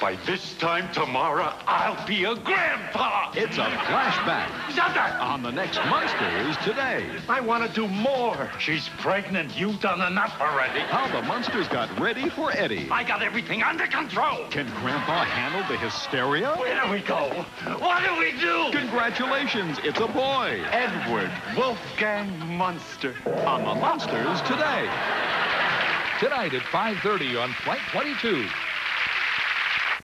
By this time tomorrow, I'll be a grandpa. It's a flashback Shut up! on the next Munsters today. I want to do more. She's pregnant. You've done enough already. How the Munsters got ready for Eddie. I got everything under control. Can Grandpa handle the hysteria? Where do we go? What do we do? Congratulations, it's a boy. Edward Wolfgang Munster. On the Munsters today. Tonight at 5.30 on Flight 22.